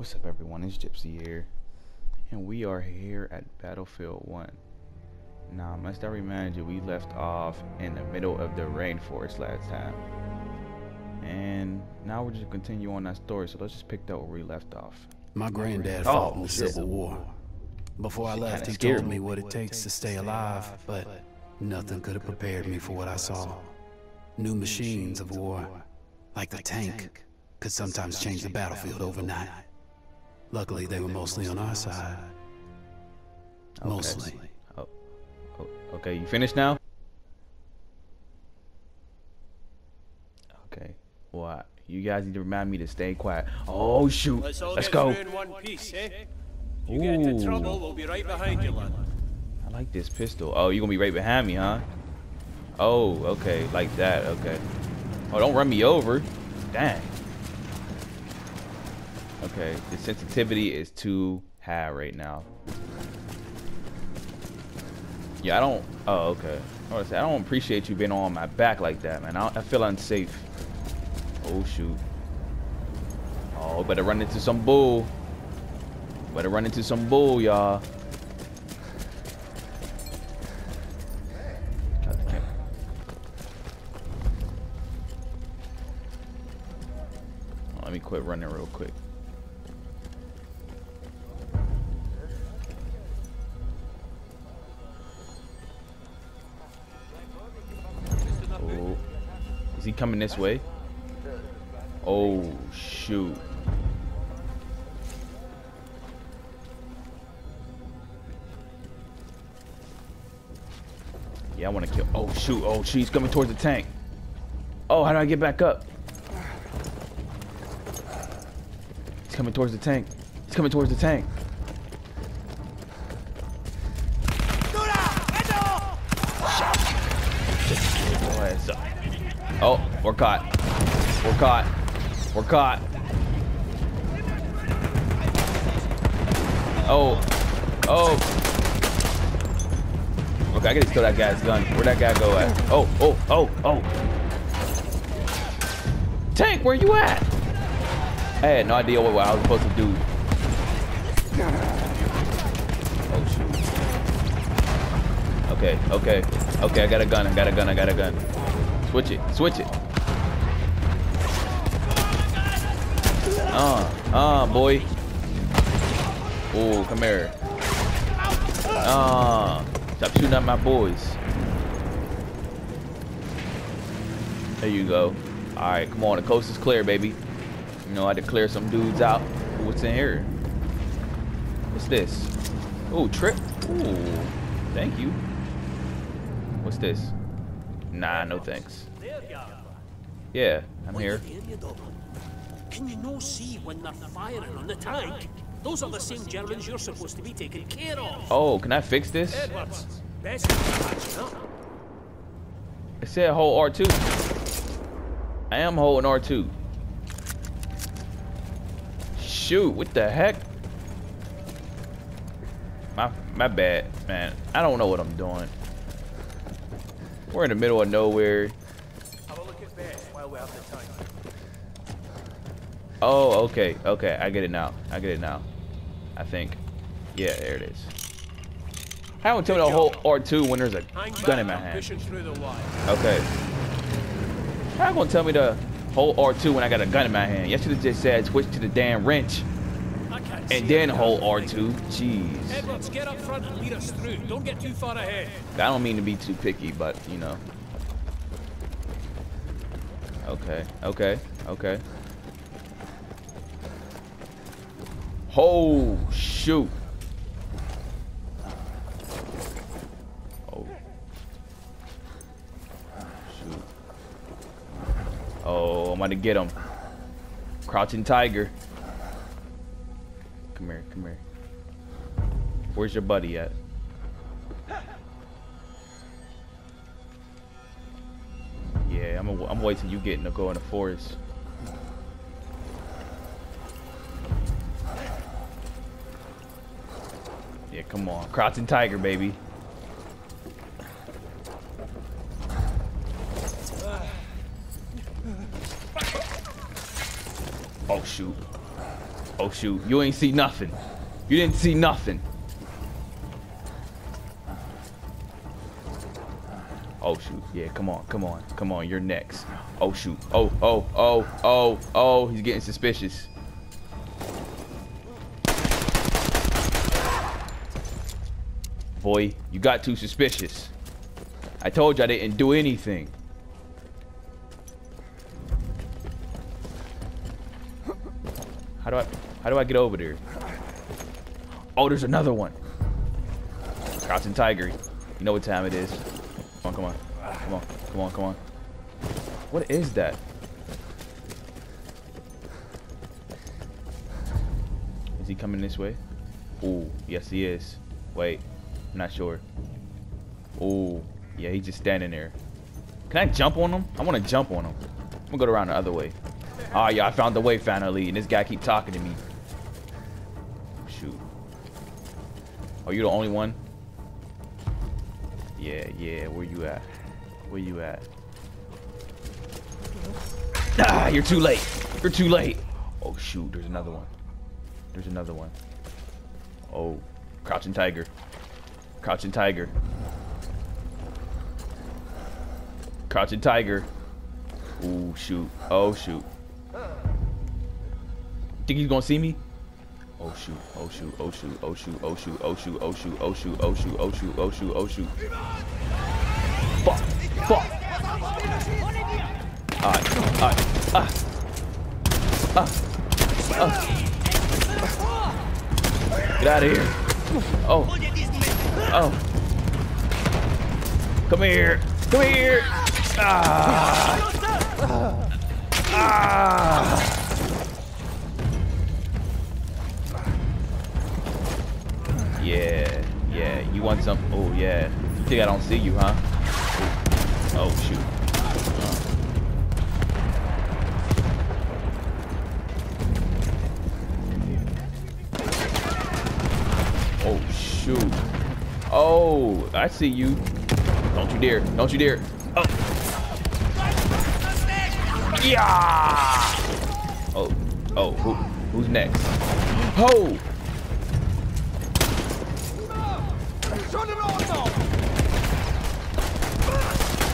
What's up everyone, it's Gypsy here. And we are here at Battlefield 1. Now, must I remind you, we left off in the middle of the rainforest last time. And now we're just continue on that story, so let's just pick up where we left off. My granddad Oh, fought in the. Civil War. Before I left, he told me what it takes to stay alive, but nothing could have prepared me for what I saw. New machines of war, like the tank, could sometimes change the battlefield overnight. Luckily, they were mostly on our side. Mostly. Oh, oh, okay, you finished now? Okay. Well, you guys need to remind me to stay quiet. Oh shoot! Let's all Let's go. in one piece, eh? You get into Ooh. trouble, we'll be right behind you, lad. I like this pistol. Oh, you gonna be right behind me, huh? Oh, okay, like that. Okay. Oh, don't run me over. Dang. Okay, the sensitivity is too high right now. Yeah, I don't. Oh, okay. I say, I don't appreciate you being on my back like that, man. I, I feel unsafe. Oh shoot. Oh, better run into some bull. Better run into some bull, y'all. Let me quit running real quick. Coming this way? Oh, shoot. Yeah, I want to kill. Oh, shoot. Oh, shoot. He's coming towards the tank. Oh, how do I get back up? He's coming towards the tank. He's coming towards the tank. We're caught. We're caught. We're caught. Oh. Oh. Okay, I gotta steal that guy's gun. Where'd that guy go at? Oh, oh, oh, oh. Tank, where you at? I had no idea what I was supposed to do. Oh shoot. Okay, okay, okay. I got a gun. I got a gun. I got a gun. Switch it. Switch it. Uh, uh, boy. Oh, come here. Uh, stop shooting at my boys. There you go. All right, come on. The coast is clear, baby. You know, I had to clear some dudes out. What's in here? What's this? Oh, trip. Ooh, thank you. What's this? Nah, no thanks. Yeah, I'm here. Can you no see when they're firing on the tank? Those are the same Germans you're supposed to be taking care of. Oh, can I fix this? Edwards, Bess patching up. It said hold R2. I am holding R2. Shoot, what the heck? My my bad, man. I don't know what I'm doing. We're in the middle of nowhere. Have a look at Bess while we have the time. Oh, okay, okay. I get it now. I get it now. I think. Yeah, there it is. How don't tell me to hold R2 when there's a gun in my hand? pushing through the wire. Okay. How you gonna tell me to hold R2 when I got a gun in my hand? You should have just said switch to the damn wrench I and then it. hold R2. Jeez. Edwards, get up front and lead us through. Don't get too far ahead. I don't mean to be too picky, but you know. Okay, okay, okay. Oh shoot. Oh. Shoot. Oh, I'm to get him. Crouching tiger. Come here, come here. Where's your buddy at? Yeah, I'm gonna I'm waiting you get to go in the forest. Come on. Crouching tiger, baby. Oh shoot. Oh shoot, you ain't see nothing. You didn't see nothing. Oh shoot, yeah, come on, come on, come on, you're next. Oh shoot, oh, oh, oh, oh, oh, he's getting suspicious. Boy, you got too suspicious. I told you I didn't do anything. How do I how do I get over there? Oh, there's another one. Crouching Tiger. You know what time it is. Come on, come on. Come on, come on, come on. What is that? Is he coming this way? Ooh, yes he is. Wait, I'm not sure. Oh, yeah, he's just standing there. Can I jump on him? I want to jump on him. I'm gonna go around the other way. Oh yeah, I found the way finally, and this guy keep talking to me. Shoot. Are you the only one? Yeah, yeah, where you at? Where you at? Ah, you're too late. You're too late. Oh shoot, there's another one. There's another one. Oh, crouching tiger. Crouching tiger. Crouching tiger. Ooh, shoot. Oh, shoot. Think he's gonna see me? Oh shoot, oh shoot, oh shoot, oh shoot, oh shoot, oh shoot, oh shoot, oh shoot, oh shoot, oh shoot, oh shoot, oh shoot. Fuck, fuck. Alright, alright, ah. Ah. Ah. Get out of here. Oh. Oh. Come here. Come here. Ah. Ah. Yeah, yeah. You want some? Oh, yeah. You think I don't see you, huh? Oh, shoot. Oh, shoot. Oh, I see you. Don't you dare. Don't you dare. Oh. Yeah. Oh, oh, who, who's next? Oh.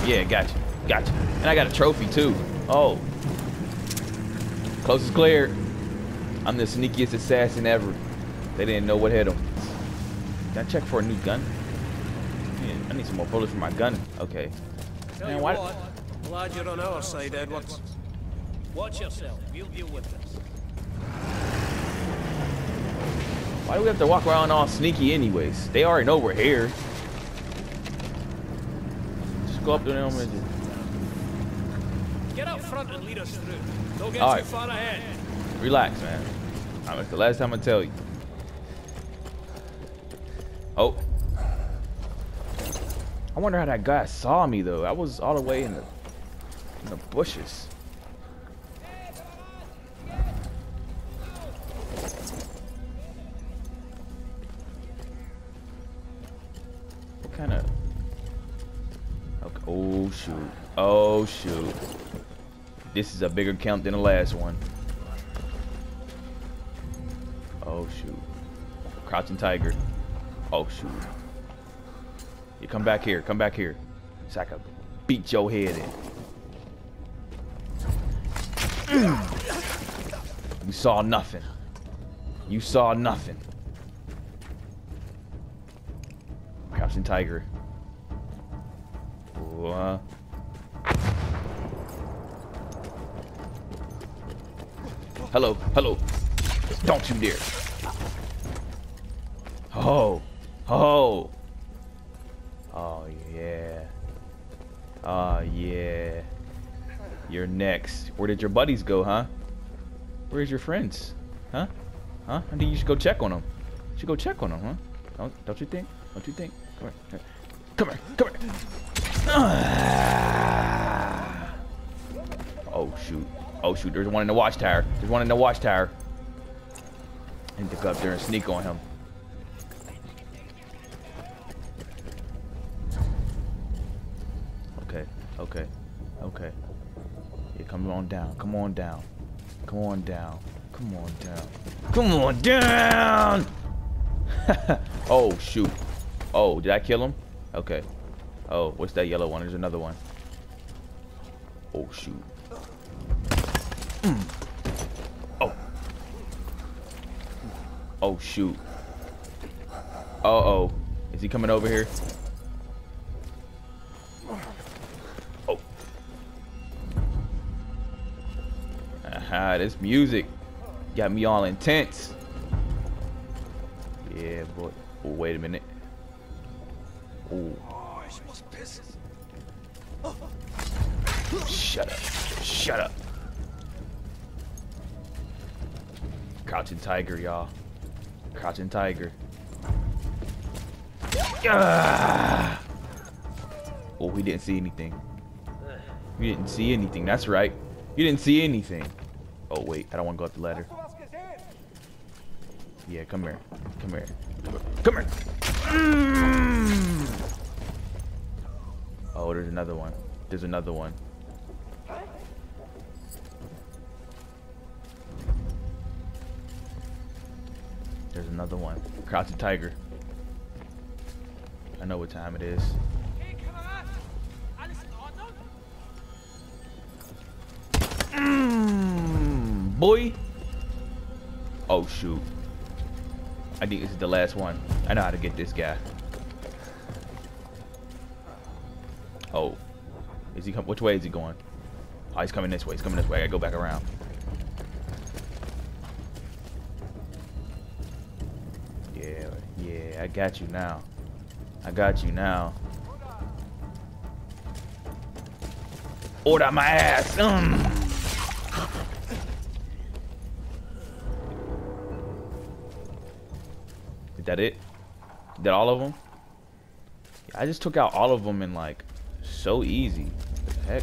Yeah, gotcha. Gotcha. And I got a trophy too. Oh. Closest clear. I'm the sneakiest assassin ever. They didn't know what hit them. Can I check for a new gun? Yeah, I need some more bullets for my gun. Okay. Tell Man, you why- what, glad you're on our side, Edwards. Watch yourself. We'll deal with this. Why do we have to walk around all sneaky anyways? They already know we're here. Just go up to them and just... Get up front and lead us through. Don't get All too right. far ahead. Relax, man. I'm it's the last time I tell you. Oh. I wonder how that guy saw me though. I was all the way in the in the bushes. What kind of Okay. Oh shoot. Oh shoot. This is a bigger count than the last one. Oh shoot. Crouching tiger. Oh shoot. You come back here. Come back here. So I can beat your head in. You saw nothing. You saw nothing. Crouching tiger. Uh. Hello, hello. Don't you dare. Oh, oh. Oh, yeah. Oh, yeah. You're next. Where did your buddies go, huh? Where's your friends? Huh? Huh? I think you should go check on them. You should go check on them, huh? Don't, don't you think? Don't you think? Come here. Come here. Come here. Oh, shoot. Oh, shoot. There's one in the watchtower. There's one in the watchtower. I need to go up there and sneak on him. Okay. Yeah, come on down. Come on down. Come on down. Come on down. Come on down! oh, shoot. Oh, did I kill him? Okay. Oh, what's that yellow one? There's another one. Oh, shoot. Mm. Oh. Oh, shoot. Uh-oh. Is he coming over here? Aha, this music got me all intense. Yeah, boy. Oh, wait a minute. Oh. Shut up. Shut up. Crouching tiger, y'all. Crouching tiger. Ah! Oh, we didn't see anything. We didn't see anything. That's right. You didn't see anything. Oh, wait. I don't want to go up the ladder. Yeah, come here. Come here. Come here. Mm. Oh, there's another one. There's another one. There's another one. Crouching tiger. I know what time it is. Boy. Oh shoot. I think this is the last one. I know how to get this guy. Oh. Is he come which way is he going? Oh, he's coming this way. He's coming this way. I gotta go back around. Yeah, yeah, I got you now. I got you now. Order my ass. Mm. That it? Did all of them? I just took out all of them in like so easy. Heck.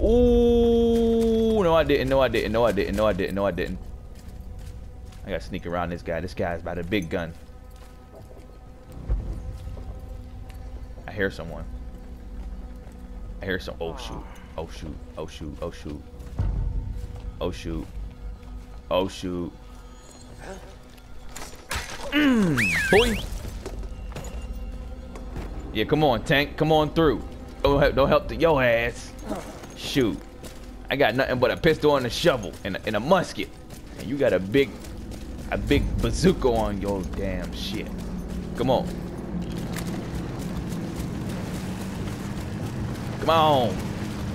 Ooh, no I didn't. No I didn't. No I didn't. No I didn't. No I didn't. I gotta sneak around this guy. This guy's about a big gun. I hear someone. I hear some. Oh shoot. Oh shoot. Oh shoot. Oh shoot. Oh shoot. Oh shoot. Mmm, boy. Yeah, come on, tank. Come on through. Don't help, don't help to your ass. Shoot. I got nothing but a pistol and a shovel and a, and a musket. And you got a big, a big bazooka on your damn shit. Come on. Come on.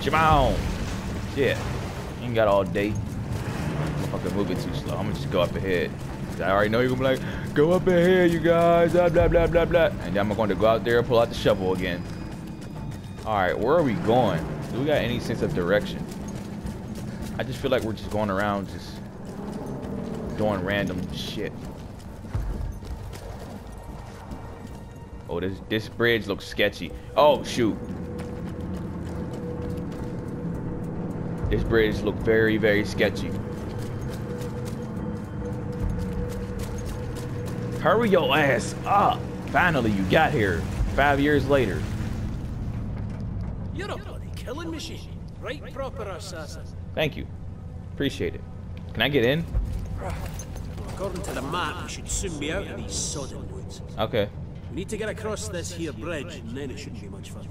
Come on. Yeah. You ain't got all day. Fucking moving too slow. I'm gonna just go up ahead. I already know you're gonna be like, go up ahead, you guys, blah, blah, blah, blah, blah. And I'm going to go out there and pull out the shovel again. All right, where are we going? Do we got any sense of direction? I just feel like we're just going around just doing random shit. Oh, this, this bridge looks sketchy. Oh, shoot. This bridge look very, very sketchy. Hurry your ass up. Finally, you got here. Five years later. You're a bloody killing machine. Right proper assassin. Thank you. Appreciate it. Can I get in? According to the map, we should soon be out of these sodden woods. Okay. We need to get across this here bridge, and then it shouldn't be much further.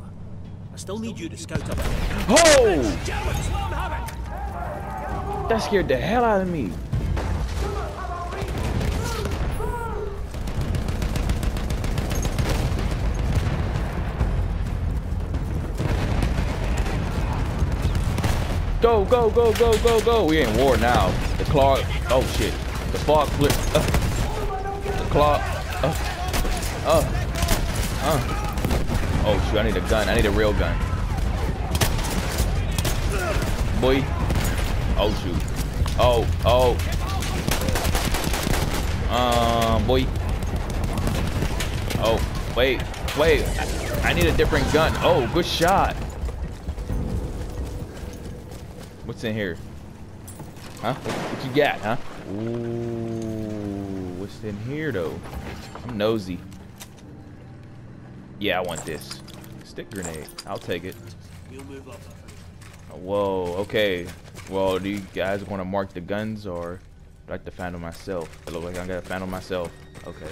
I still need you to scout up. Oh! Germans, let 'em have it! That scared the hell out of me. Go, go, go, go, go, go. We in war now. The claw. Oh, shit. The fog flip. Uh, the claw. Uh, uh, uh. Oh, shoot. I need a gun. I need a real gun. Boy. Oh, shoot. Oh, oh. Um, boy. Oh, wait, wait. I, I need a different gun. Oh, good shot. What's in here? Huh? What, you got, huh? Ooh, what's in here though? I'm nosy. Yeah, I want this. Stick grenade. I'll take it. Whoa, okay. Well, do you guys want to mark the guns or I like to find them myself? It look like I gotta find them myself. Okay.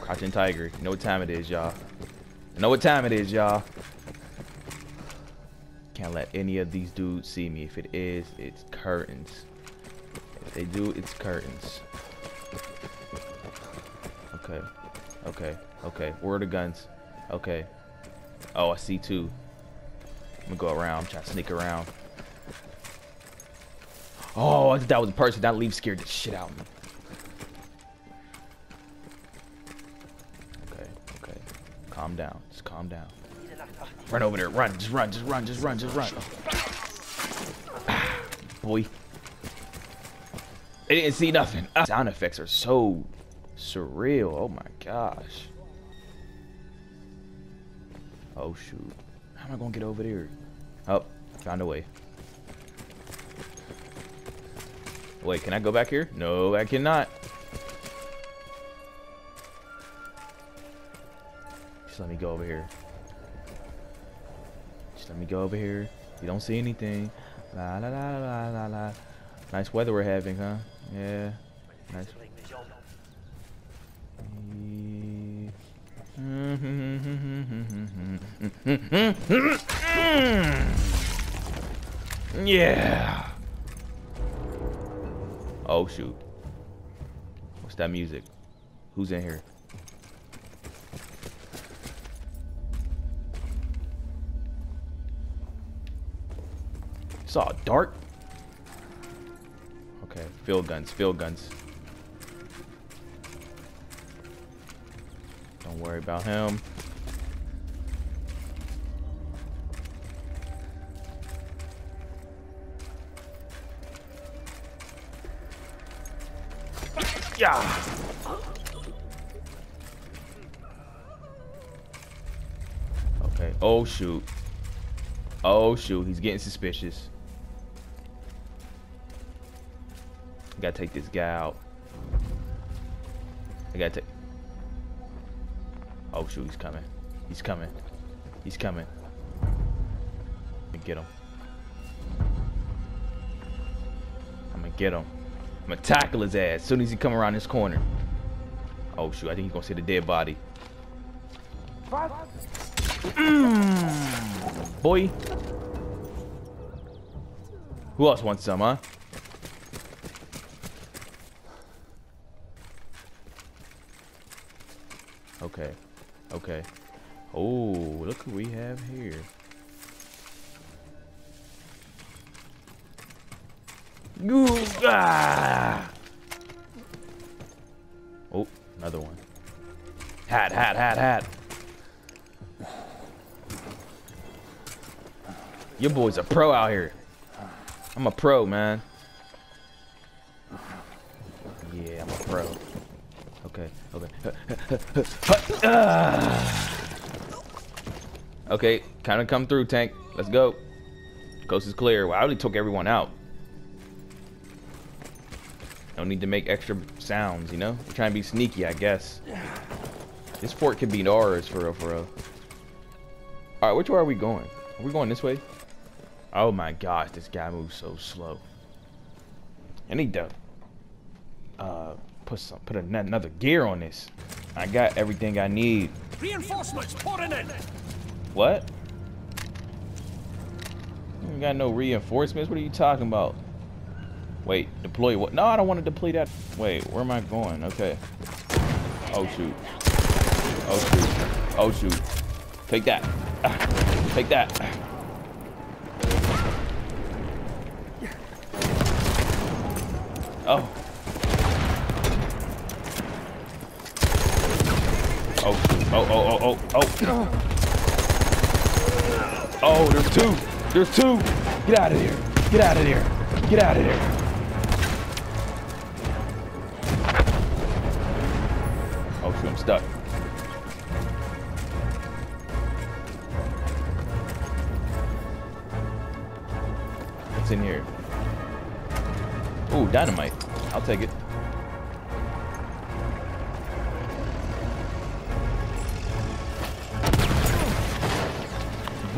Crouching Tiger. You know what time it is, y'all. You know what time it is, y'all. Can't let any of these dudes see me. If it is, it's curtains. If they do, it's curtains. Okay. Okay. Okay. Where are the guns? Okay. Oh, I see two. I'm gonna go around. Try to sneak around. Oh, I thought that was a person. That leaf scared the shit out of me. Okay, okay. Calm down. Just calm down. Run over there. Run. Just run. Just run. Just run. Just run. Boy. I didn't see nothing. Ah, Sound effects are so surreal. Oh my gosh. Oh shoot. How am I gonna get over there? Oh, found a way. Wait, can I go back here? No, I cannot. Just let me go over here. Let me go over here. You don't see anything. La la la la la la. Nice weather we're having, huh? Yeah. Nice. Yeah. Oh shoot. What's that music? Who's in here? It's a dart. Okay, field guns, field guns. Don't worry about him. Yeah. Okay. Oh shoot. Oh shoot. He's getting suspicious. I gotta take this guy out. I gotta take. Oh shoot. He's coming. He's coming. He's coming. Get him. I'm gonna get him. I'm gonna tackle his ass as soon as he come around this corner. Oh shoot, I think he's gonna see the dead body. Mm, boy. Who else wants some, huh? Okay. Okay. Oh, look who we have here. Ooh, ah. Oh, another one. Hat, hat, hat, hat. Your boy's a pro out here. I'm a pro, man. okay. kind of come through, tank. Let's go. Coast is clear. Well, I already took everyone out. No need to make extra sounds, you know? We're trying to be sneaky, I guess. This fort could be ours, for real, for real. Alright, which way are we going? Are we going this way? Oh my gosh, this guy moves so slow. I need to uh, put some, put another gear on this. I got everything I need. Reinforcements pouring in. What? You got no reinforcements? What are you talking about? Wait, deploy what? No, I don't want to deploy that. Wait, where am I going? Okay. Oh, shoot. Oh, shoot. Oh, shoot. Take that. Take that. Oh, oh, oh, oh, oh, there's two. There's two. Get out of here. Get out of here. Get out of here. Oh shoot, I'm stuck. What's in here? Ooh, dynamite. I'll take it.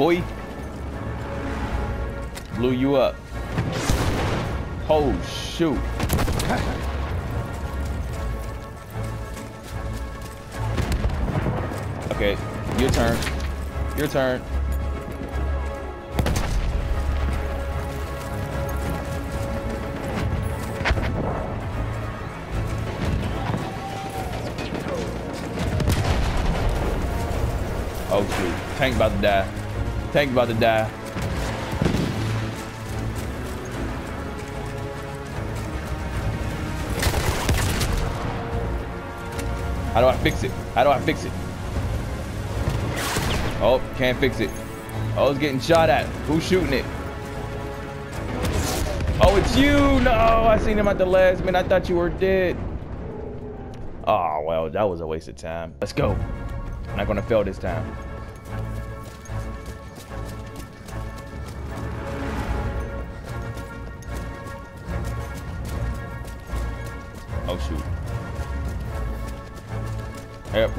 Boy. Blew you up. Oh, shoot. Okay, your turn. Your turn. Oh shoot. Tank about to die. Tank about to die. How do I fix it? How do I fix it? Oh, can't fix it. Oh, it's getting shot at. Who's shooting it? Oh, it's you! No, I seen him at the last minute. I thought you were dead. Oh, well, that was a waste of time. Let's go. I'm not gonna fail this time.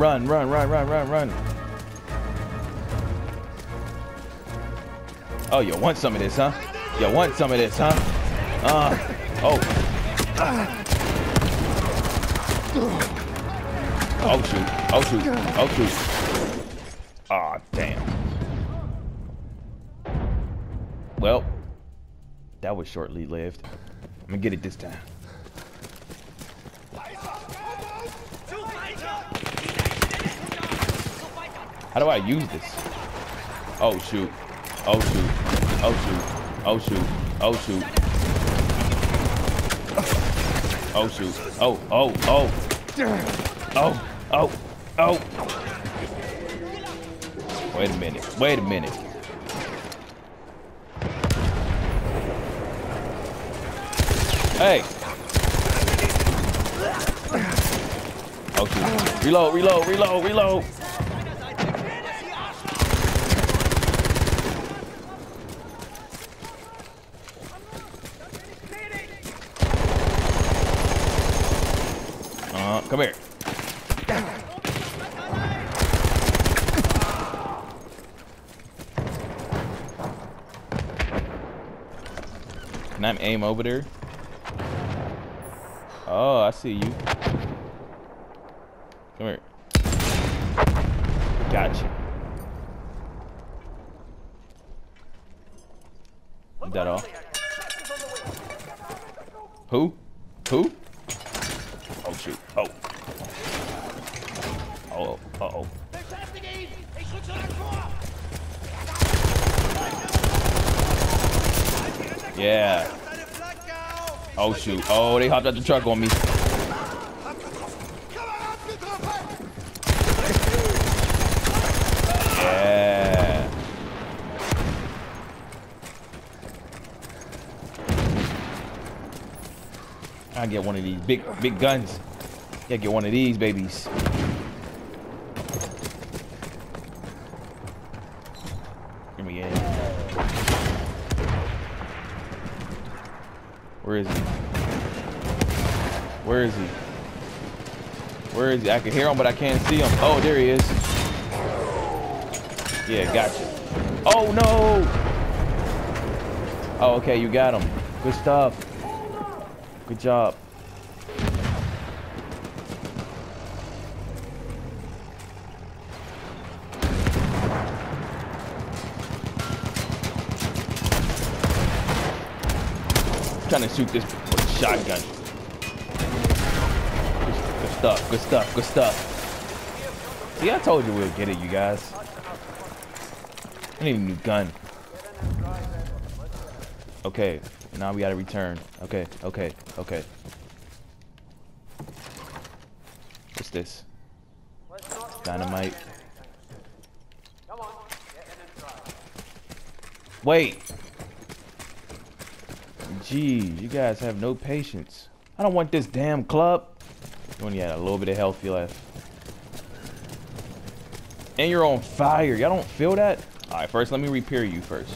Run, run, run, run, run, run. Oh, you want some of this, huh? You want some of this, huh? Uh, oh. Oh, shoot. Oh, shoot. Oh, shoot. Aw, oh, damn. Well, that was shortly lived. I'm gonna get it this time. How do I use this? Oh shoot. Oh shoot. Oh shoot. Oh shoot. Oh shoot. Oh shoot. Oh, oh, oh. Oh, oh, oh. Wait a minute. Wait a minute. Hey. Oh shoot. Reload, reload, reload, reload. Uh, come here. Can I aim over there? Oh, I see you. Come here. Gotcha. Is that all? Who? Who? Oh shoot. Oh. Oh. Uh oh. Yeah. Oh shoot. Oh, they hopped out the truck on me. Yeah. I get one of these big big guns. Yeah, get one of these babies. Give me in. Where is he? Where is he? I can hear him, but I can't see him. Oh, there he is. Yeah, gotcha. Oh no! Oh, okay, you got him. Good stuff. Good job. trying to shoot this shotgun. Stuff, good stuff, good stuff. See, I told you we'll get it, you guys. I need a new gun. Okay, now we gotta return. Okay, okay, okay. What's this? Dynamite. Wait. Geez, you guys have no patience. I don't want this damn club. You only had a little bit of health left. And you're on fire. Y'all don't feel that? All right, first let me repair you first.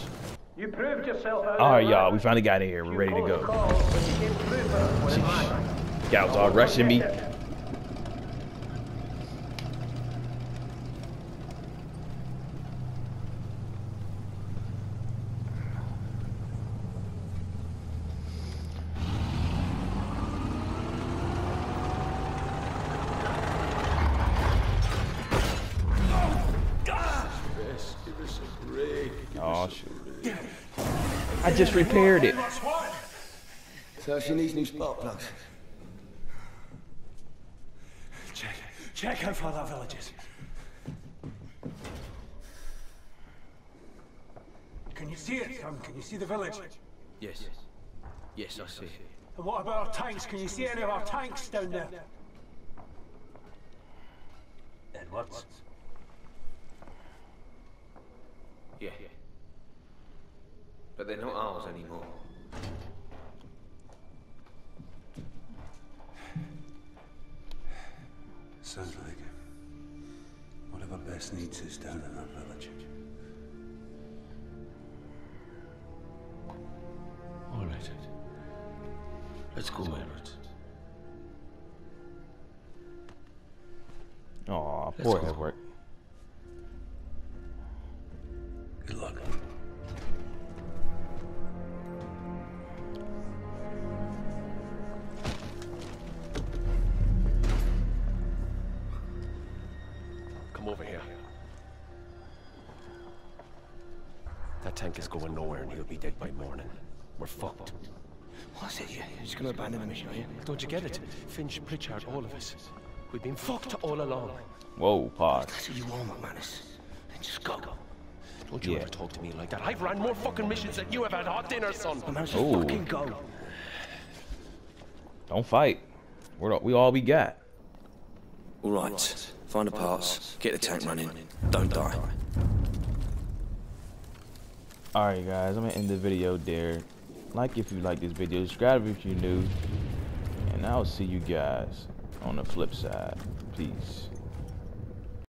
You proved yourself All right, y'all, we finally got in here. We're ready to go. Guys all rushing me. Oh shoot. I just repaired it. So she needs new spark plugs. Check. Check how far that village is. Can you see it, son? Can you see the village? Yes. Yes, I see. And what about our tanks? Can you see any of our tanks down there? Edwards. But they're not ours anymore. Sounds like whatever Bess needs is down in that village. All right. Let's go, Edward. Aw, Let's poor go. Come over here. That tank is going nowhere and he'll be dead by morning. We're fucked. What's it? You just gonna abandon the mission, are you? Don't you get it? Finch, Pritchard, all of us. We've been fucked all along. Whoa, pause. That's what you want, McManus. Then just go. Don't you Yeah. ever talk to me like that. I've ran more fucking missions than you have had hot dinner, son. McManus, just Ooh. fucking go. Don't fight. We're we all we got. All right. Find the parts. Get the tank running. Don't die. Alright guys, I'm gonna end the video there. Like if you like this video, subscribe if you're new. And I'll see you guys on the flip side. Peace.